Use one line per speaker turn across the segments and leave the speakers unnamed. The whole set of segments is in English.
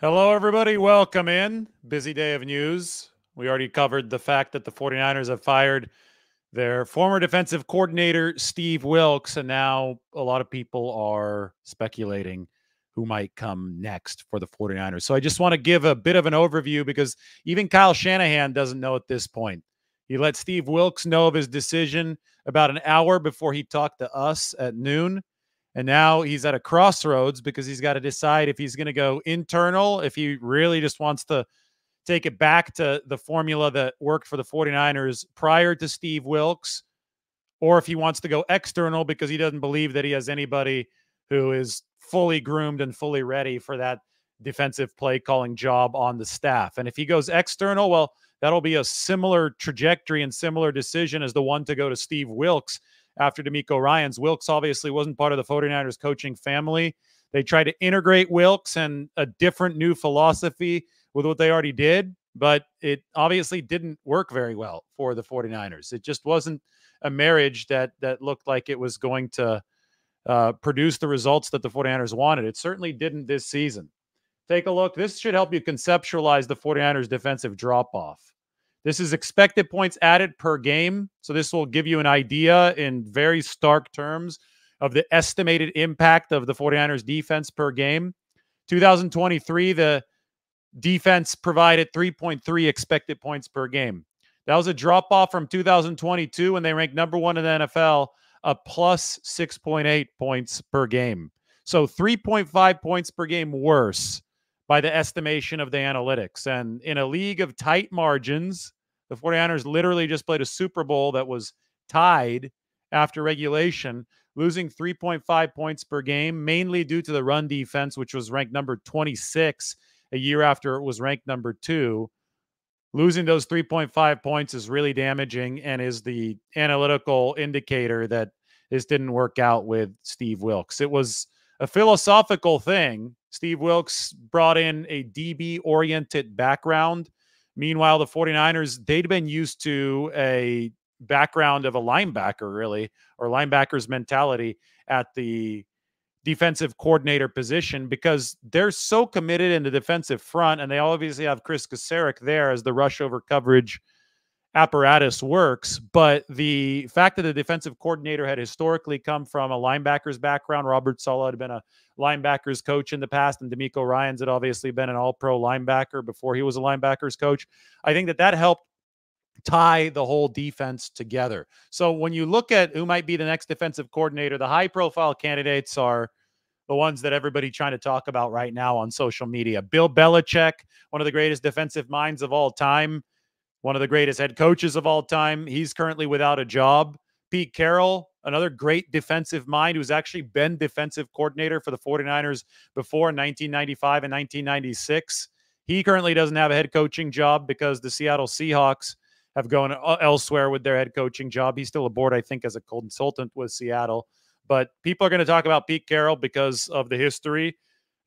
Hello, everybody. Welcome in. Busy day of news. We already covered the fact that the 49ers have fired their former defensive coordinator, Steve Wilks, and now a lot of people are speculating who might come next for the 49ers. So I just want to give a bit of an overview because even Kyle Shanahan doesn't know at this point. He let Steve Wilks know of his decision about an hour before he talked to us at noon. And now he's at a crossroads because he's got to decide if he's going to go internal, if he really just wants to take it back to the formula that worked for the 49ers prior to Steve Wilks, or if he wants to go external because he doesn't believe that he has anybody who is fully groomed and fully ready for that defensive play calling job on the staff. And if he goes external, well, that'll be a similar trajectory and similar decision as the one to go to Steve Wilks after DeMeco Ryans. Wilks obviously wasn't part of the 49ers coaching family. They tried to integrate Wilks and a different new philosophy with what they already did, but it obviously didn't work very well for the 49ers. It just wasn't a marriage that that looked like it was going to uh, produce the results that the 49ers wanted. It certainly didn't this season. Take a look. This should help you conceptualize the 49ers defensive drop off. This is expected points added per game. So this will give you an idea in very stark terms of the estimated impact of the 49ers defense per game. 2023, the defense provided 3.3 expected points per game. That was a drop off from 2022 when they ranked number one in the NFL, a plus 6.8 points per game. So 3.5 points per game worse by the estimation of the analytics. And in a league of tight margins, the 49ers literally just played a Super Bowl that was tied after regulation, losing 3.5 points per game, mainly due to the run defense, which was ranked number 26 a year after it was ranked number two. Losing those 3.5 points is really damaging and is the analytical indicator that this didn't work out with Steve Wilks. It was a philosophical thing. Steve Wilks brought in a DB oriented background. Meanwhile, the 49ers, they'd been used to a background of a linebacker, really, or linebacker's mentality at the defensive coordinator position because they're so committed in the defensive front, and they obviously have Chris Kocurek there as the rush over coverage apparatus works. But the fact that the defensive coordinator had historically come from a linebacker's background, Robert Saleh had been a linebackers coach in the past, and DeMeco Ryans had obviously been an all pro linebacker before he was a linebackers coach. I think that that helped tie the whole defense together. So when you look at who might be the next defensive coordinator, the high profile candidates are the ones that everybody trying to talk about right now on social media. Bill Belichick, one of the greatest defensive minds of all time, one of the greatest head coaches of all time. He's currently without a job. Pete Carroll, another great defensive mind who's actually been defensive coordinator for the 49ers before in 1995 and 1996. He currently doesn't have a head coaching job because the Seattle Seahawks have gone uh, elsewhere with their head coaching job. He's still aboard, I think, as a consultant with Seattle. But people are going to talk about Pete Carroll because of the history,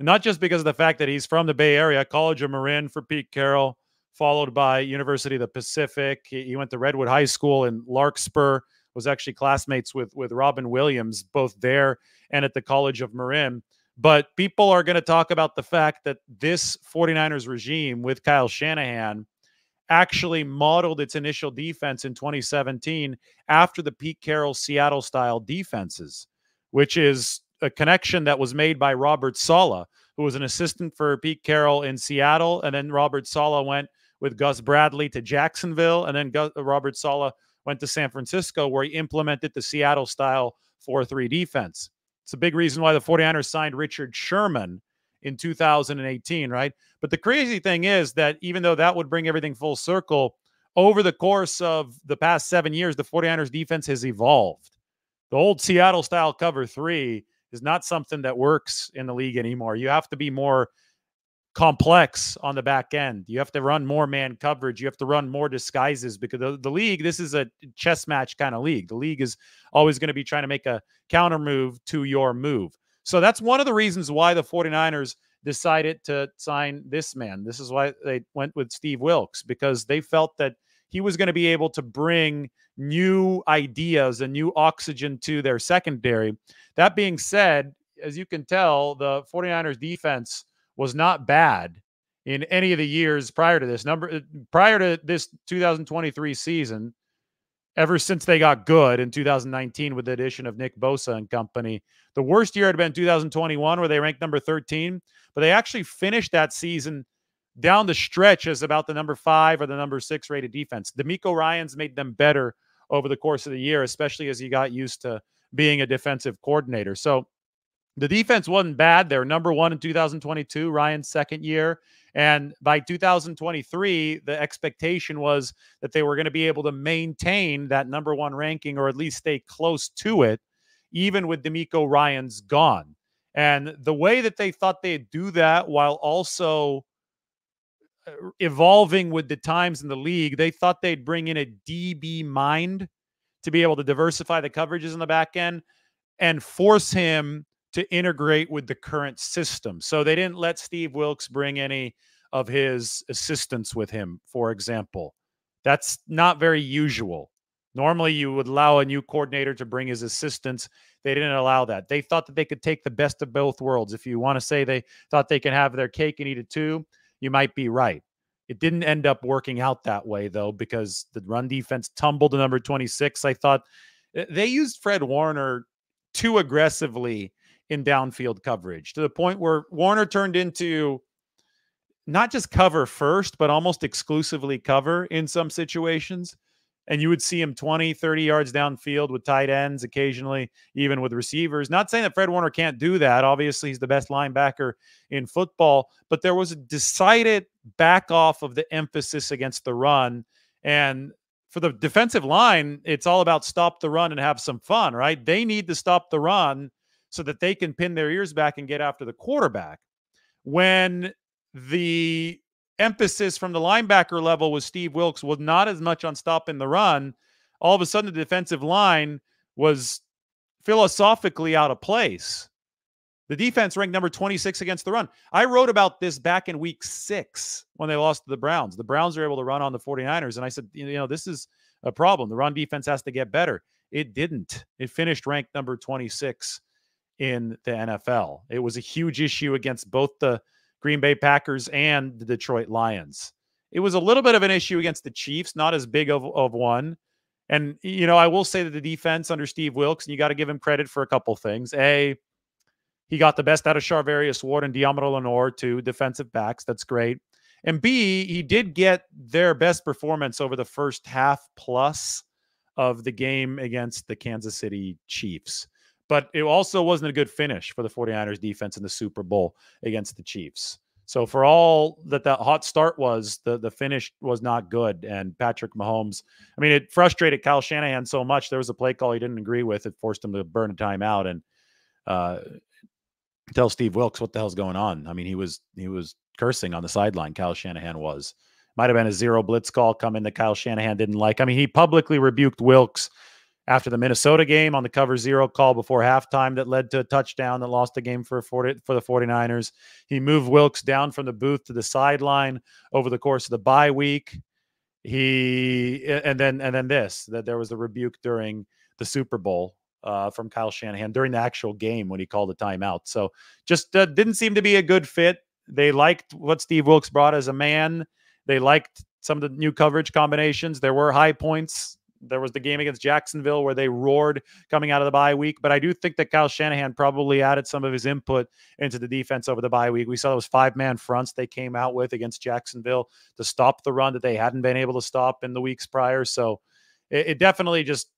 and not just because of the fact that he's from the Bay Area, College of Marin for Pete Carroll followed by University of the Pacific. He, went to Redwood High School in Larkspur, was actually classmates with with Robin Williams, both there and at the College of Marin. But people are going to talk about the fact that this 49ers regime with Kyle Shanahan actually modeled its initial defense in 2017 after the Pete Carroll Seattle style defenses, which is a connection that was made by Robert Saleh, who was an assistant for Pete Carroll in Seattle. And then Robert Saleh went with Gus Bradley to Jacksonville, and then Gus, Robert Saleh went to San Francisco, where he implemented the Seattle style 4 3 defense. It's a big reason why the 49ers signed Richard Sherman in 2018, right? But the crazy thing is that even though that would bring everything full circle, over the course of the past seven years, the 49ers defense has evolved. The old Seattle style cover three is not something that works in the league anymore. You have to be more complex on the back end. You have to run more man coverage. You have to run more disguises because the, the league, this is a chess match kind of league. The league is always going to be trying to make a counter move to your move. So that's one of the reasons why the 49ers decided to sign this man. This is why they went with Steve Wilks because they felt that he was going to be able to bring new ideas and new oxygen to their secondary. That being said, as you can tell, the 49ers defense was not bad in any of the years prior to this number uh, prior to this 2023 season ever since they got good in 2019 with the addition of Nick Bosa and company. The worst year had been 2021 where they ranked number 13, but they actually finished that season down the stretch as about the number 5 or the number 6 rated defense. DeMeco Ryans made them better over the course of the year, especially as he got used to being a defensive coordinator. So the defense wasn't bad. They're number 1 in 2022, Ryan's second year. And by 2023, the expectation was that they were going to be able to maintain that number one ranking or at least stay close to it, even with DeMeco Ryan's gone. And the way that they thought they'd do that while also uh, evolving with the times in the league, they thought they'd bring in a DB mind to be able to diversify the coverages in the back end and force him to integrate with the current system. So they didn't let Steve Wilks bring any of his assistants with him, for example. That's not very usual. Normally, you would allow a new coordinator to bring his assistants. They didn't allow that. They thought that they could take the best of both worlds. If you want to say they thought they can have their cake and eat it too, you might be right. It didn't end up working out that way, though, because the run defense tumbled to number 26. I thought they used Fred Warner too aggressively in downfield coverage to the point where Warner turned into not just cover first, but almost exclusively cover in some situations. And you would see him 20, 30 yards downfield with tight ends, occasionally even with receivers. Not saying that Fred Warner can't do that. Obviously, he's the best linebacker in football, but there was a decided back off of the emphasis against the run. And for the defensive line, it's all about stop the run and have some fun, right? They need to stop the run so that they can pin their ears back and get after the quarterback. When the emphasis from the linebacker level with Steve Wilks was not as much on stopping the run, all of a sudden the defensive line was philosophically out of place. The defense ranked number 26 against the run. I wrote about this back in week six when they lost to the Browns. The Browns are able to run on the 49ers. And I said, you know, this is a problem. The run defense has to get better. It didn't. It finished ranked number 26 in the NFL. It was a huge issue against both the Green Bay Packers and the Detroit Lions. It was a little bit of an issue against the Chiefs, not as big of, of one. And, you know, I will say that the defense under Steve Wilks, and you got to give him credit for a couple things. A, he got the best out of Charvarius Ward and Deommodore Lenoir, two defensive backs. That's great. And B, he did get their best performance over the first half plus of the game against the Kansas City Chiefs but it also wasn't a good finish for the 49ers defense in the Super Bowl against the Chiefs. So for all that that hot start was, the the finish was not good. And Patrick Mahomes, I mean, it frustrated Kyle Shanahan so much. There was a play call he didn't agree with. It forced him to burn a timeout and uh, tell Steve Wilks what the hell's going on. I mean, he was he was cursing on the sideline. Kyle Shanahan was. Might have been a zero blitz call coming that Kyle Shanahan didn't like. I mean, he publicly rebuked Wilks after the Minnesota game on the cover zero call before halftime that led to a touchdown that lost the game for 40, for the 49ers. He moved Wilks down from the booth to the sideline over the course of the bye week. He and then and then this that there was a rebuke during the Super Bowl uh, from Kyle Shanahan during the actual game when he called the timeout. So just uh, didn't seem to be a good fit. They liked what Steve Wilks brought as a man. They liked some of the new coverage combinations. There were high points there was the game against Jacksonville where they roared coming out of the bye week. But I do think that Kyle Shanahan probably added some of his input into the defense over the bye week. We saw those five man fronts they came out with against Jacksonville to stop the run that they hadn't been able to stop in the weeks prior. So it, it definitely just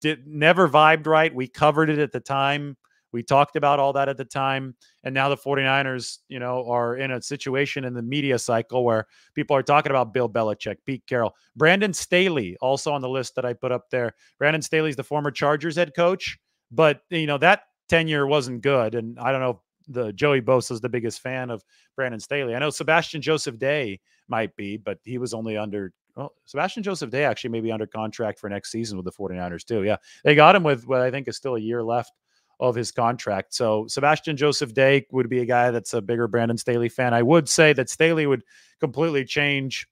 did never vibed right. We covered it at the time. We talked about all that at the time. And now the 49ers, you know, are in a situation in the media cycle where people are talking about Bill Belichick, Pete Carroll, Brandon Staley, also on the list that I put up there. Brandon Staley's the former Chargers head coach, but, you know, that tenure wasn't good. And I don't know if the Joey Bosa is the biggest fan of Brandon Staley. I know Sebastian Joseph Day might be, but he was only under well, Sebastian Joseph Day actually may be under contract for next season with the 49ers too. Yeah. They got him with what I think is still a year left of his contract. So Sebastian Joseph Day would be a guy that's a bigger Brandon Staley fan. I would say that Staley would completely change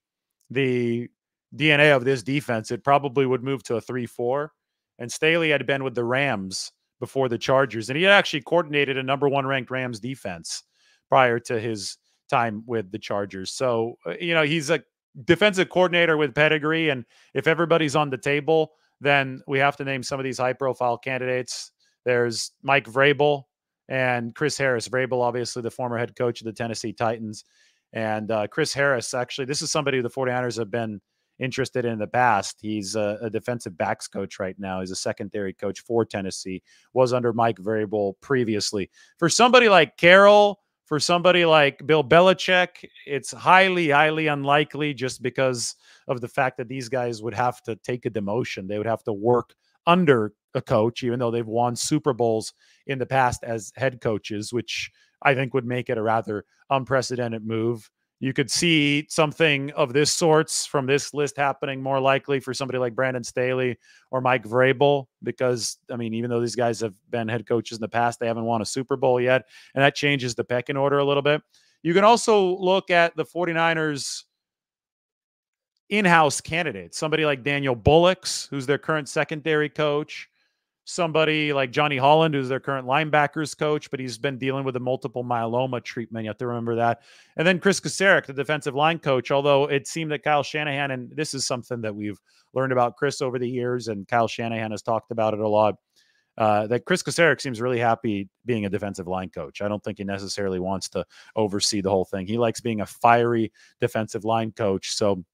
the DNA of this defense. It probably would move to a 3 4. And Staley had been with the Rams before the Chargers, and he had actually coordinated a number one ranked Rams defense prior to his time with the Chargers. So, uh, you know, he's a defensive coordinator with pedigree. And if everybody's on the table, then we have to name some of these high profile candidates. There's Mike Vrabel and Chris Harris. Vrabel, obviously, the former head coach of the Tennessee Titans. And uh, Chris Harris, actually, this is somebody the 49ers have been interested in the past. He's a, a, defensive backs coach right now. He's a secondary coach for Tennessee, was under Mike Vrabel previously. For somebody like Carroll, for somebody like Bill Belichick, it's highly, highly unlikely just because of the fact that these guys would have to take a demotion. They would have to work under a coach, even though they've won Super Bowls in the past as head coaches, which I think would make it a rather unprecedented move. You could see something of this sorts from this list happening more likely for somebody like Brandon Staley or Mike Vrabel, because I mean, even though these guys have been head coaches in the past, they haven't won a Super Bowl yet, and that changes the pecking order a little bit. You can also look at the 49ers in-house candidates, somebody like Daniel Bullocks, who's their current secondary coach, somebody like Johnny Holland, who's their current linebackers coach, but he's been dealing with a multiple myeloma treatment. You have to remember that. And then Chris Kocurek, the defensive line coach, although it seemed that Kyle Shanahan, and this is something that we've learned about Chris over the years, and Kyle Shanahan has talked about it a lot. Uh, that Chris Kocurek seems really happy being a defensive line coach. I don't think he necessarily wants to oversee the whole thing. He likes being a fiery defensive line coach. So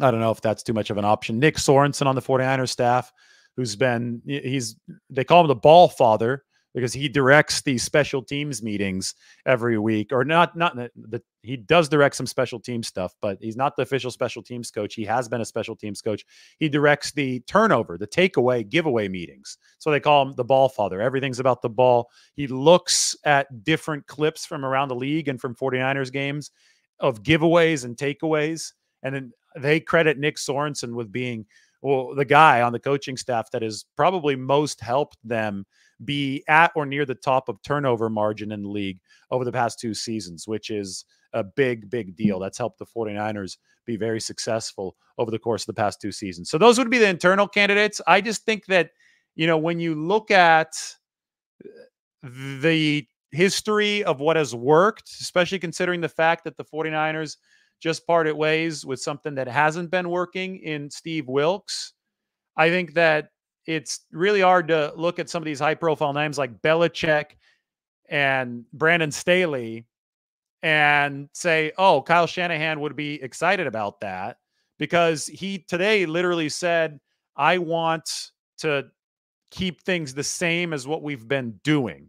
I don't know if that's too much of an option. Nick Sorensen on the 49ers staff who's been he's they call him the ball father because he directs these special teams meetings every week or not not the, the, he does direct some special team stuff but he's not the official special teams coach. He has been a special teams coach. He directs the turnover the takeaway giveaway meetings. So they call him the ball father. Everything's about the ball. He looks at different clips from around the league and from 49ers games of giveaways and takeaways. And then they credit Nick Sorensen with being well, the guy on the coaching staff that has probably most helped them be at or near the top of turnover margin in the league over the past two seasons, which is a big, big deal. Mm-hmm. That's helped the 49ers be very successful over the course of the past two seasons. So those would be the internal candidates. I just think that, you know, when you look at uh, the history of what has worked, especially considering the fact that the 49ers just parted ways with something that hasn't been working in Steve Wilks. I think that it's really hard to look at some of these high profile names like Belichick and Brandon Staley and say, oh, Kyle Shanahan would be excited about that because he today literally said, I want to keep things the same as what we've been doing.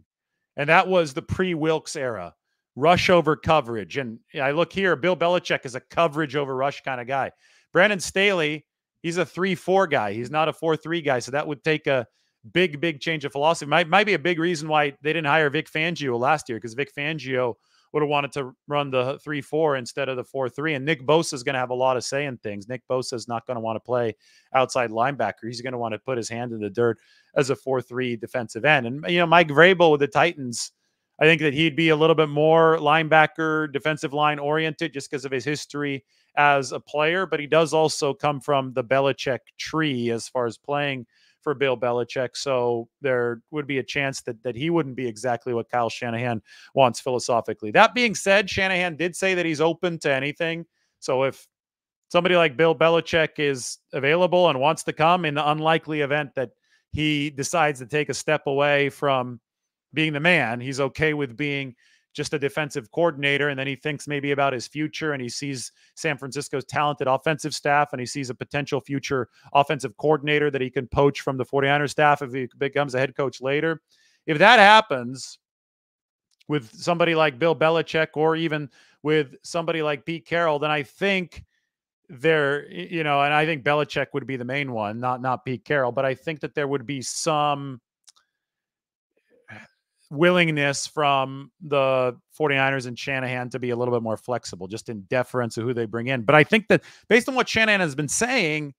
And that was the pre Wilks era rush over coverage. And I look here, Bill Belichick is a coverage over rush kind of guy. Brandon Staley, he's a 3 4 guy. He's not a 4 3 guy. So that would take a big, big change of philosophy. Might, might be a big reason why they didn't hire Vic Fangio last year because Vic Fangio would have wanted to run the 3 4 instead of the 4 3. And Nick Bosa is going to have a lot of say in things. Nick Bosa is not going to want to play outside linebacker. He's going to want to put his hand in the dirt as a 4 3 defensive end. And, you know, Mike Vrabel with the Titans I think that he'd be a little bit more linebacker, defensive line oriented just because of his history as a player. But he does also come from the Belichick tree as far as playing for Bill Belichick. So there would be a chance that that he wouldn't be exactly what Kyle Shanahan wants philosophically. That being said, Shanahan did say that he's open to anything. So if somebody like Bill Belichick is available and wants to come in the unlikely event that he decides to take a step away from being the man. He's okay with being just a defensive coordinator. And then he thinks maybe about his future and he sees San Francisco's talented offensive staff and he sees a potential future offensive coordinator that he can poach from the 49ers staff if he becomes a head coach later. If that happens with somebody like Bill Belichick or even with somebody like Pete Carroll, then I think there, you know, and I think Belichick would be the main one, not not Pete Carroll, but I think that there would be some willingness from the 49ers and Shanahan to be a little bit more flexible, just in deference to who they bring in. But I think that based on what Shanahan has been saying,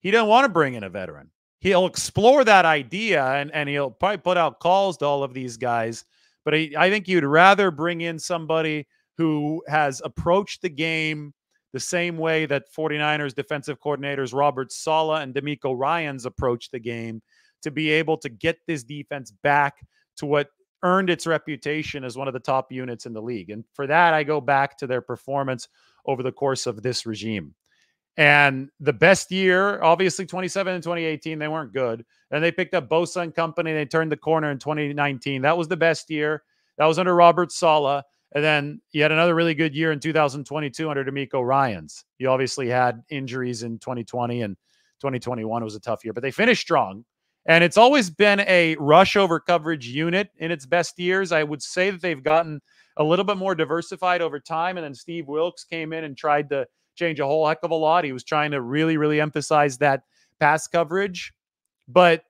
he doesn't want to bring in a veteran. He'll explore that idea and, and he'll probably put out calls to all of these guys. But he, I think you'd rather bring in somebody who has approached the game the same way that 49ers defensive coordinators Robert Saleh and DeMeco Ryans approached the game to be able to get this defense back to what earned its reputation as one of the top units in the league. And for that, I go back to their performance over the course of this regime. And the best year, obviously 27 and 2018, they weren't good. And they picked up Bosa and company. They turned the corner in 2019. That was the best year. That was under Robert Saleh. And then you had another really good year in 2022 under DeMeco Ryans. You obviously had injuries in 2020 and 2021 was a tough year, but they finished strong. And it's always been a rush over coverage unit in its best years. I would say that they've gotten a little bit more diversified over time. And then Steve Wilks came in and tried to change a whole heck of a lot. He was trying to really, really emphasize that pass coverage. But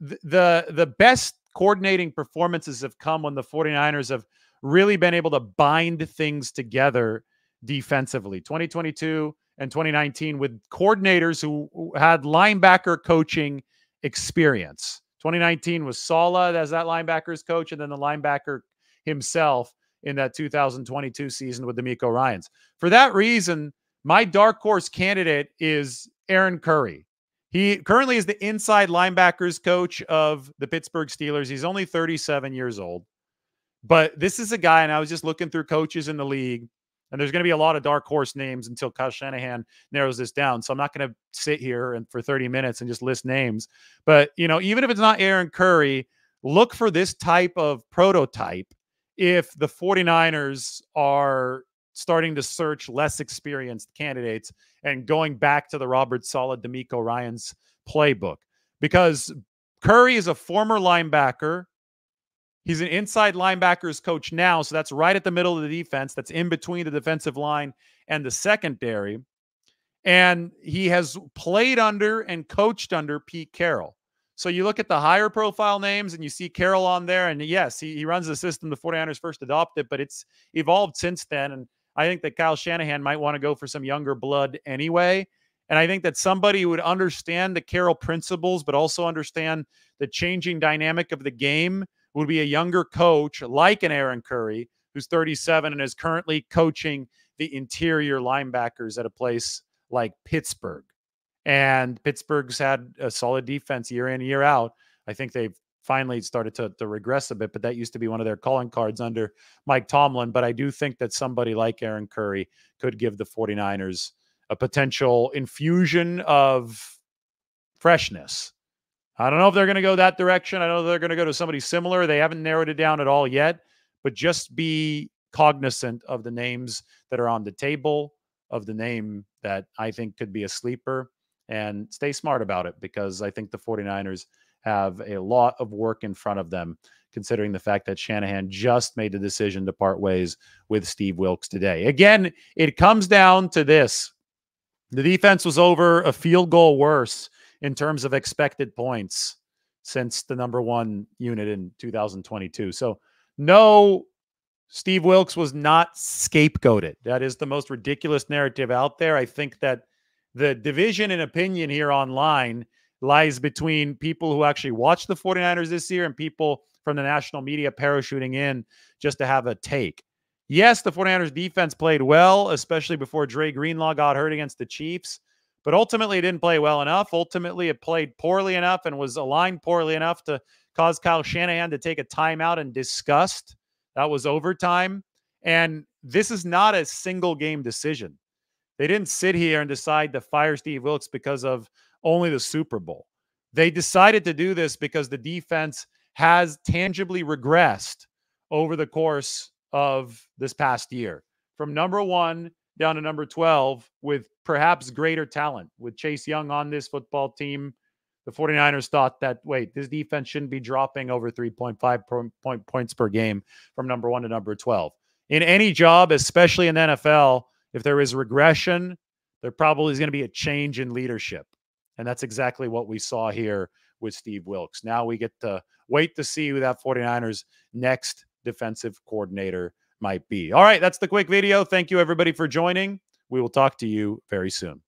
the the best coordinating performances have come when the 49ers have really been able to bind things together defensively. 2022 and 2019 with coordinators who had linebacker coaching experience. 2019 was Saleh as that linebackers coach, and then the linebacker himself in that 2022 season with DeMeco Ryans. For that reason, my dark horse candidate is Aaron Curry. He currently is the inside linebackers coach of the Pittsburgh Steelers. He's only 37 years old. But this is a guy, and I was just looking through coaches in the league, and there's going to be a lot of dark horse names until Kyle Shanahan narrows this down. So I'm not going to sit here and for 30 minutes and just list names. But you know, even if it's not Aaron Curry, look for this type of prototype if the 49ers are starting to search less experienced candidates and going back to the Robert Saleh DeMeco Ryans playbook because Curry is a former linebacker. He's an inside linebackers coach now, so that's right at the middle of the defense. That's in between the defensive line and the secondary. And he has played under and coached under Pete Carroll. So you look at the higher profile names and you see Carroll on there. And yes, he, he runs the system the 49ers first adopted, but it's evolved since then. And I think that Kyle Shanahan might want to go for some younger blood anyway. And I think that somebody would understand the Carroll principles, but also understand the changing dynamic of the game would be a younger coach like an Aaron Curry, who's 37 and is currently coaching the interior linebackers at a place like Pittsburgh. And Pittsburgh's had a solid defense year in, year out. I think they've finally started to, to regress a bit, but that used to be one of their calling cards under Mike Tomlin. But I do think that somebody like Aaron Curry could give the 49ers a potential infusion of freshness. I don't know if they're going to go that direction. I know they're going to go to somebody similar. They haven't narrowed it down at all yet, but just be cognizant of the names that are on the table, of the name that I think could be a sleeper, and stay smart about it because I think the 49ers have a lot of work in front of them, considering the fact that Shanahan just made the decision to part ways with Steve Wilks today. Again, it comes down to this the defense was over a field goal worse in terms of expected points since the number one unit in 2022. So, no, Steve Wilks was not scapegoated. That is the most ridiculous narrative out there. I think that the division in opinion here online lies between people who actually watch the 49ers this year and people from the national media parachuting in just to have a take. Yes, the 49ers defense played well, especially before Dre Greenlaw got hurt against the Chiefs, but ultimately it didn't play well enough. Ultimately, it played poorly enough and was aligned poorly enough to cause Kyle Shanahan to take a timeout and disgust. That was overtime. And this is not a single game decision. They didn't sit here and decide to fire Steve Wilks because of only the Super Bowl. They decided to do this because the defense has tangibly regressed over the course of this past year from number one down to number 12 with perhaps greater talent. With Chase Young on this football team, the 49ers thought that, wait, this defense shouldn't be dropping over 3.5 point points per game from number one to number 12. In any job, especially in the NFL, if there is regression, there probably is going to be a change in leadership. And that's exactly what we saw here with Steve Wilks. Now we get to wait to see who that 49ers next defensive coordinator might be. All right, that's the quick video. Thank you, everybody, for joining. We will talk to you very soon.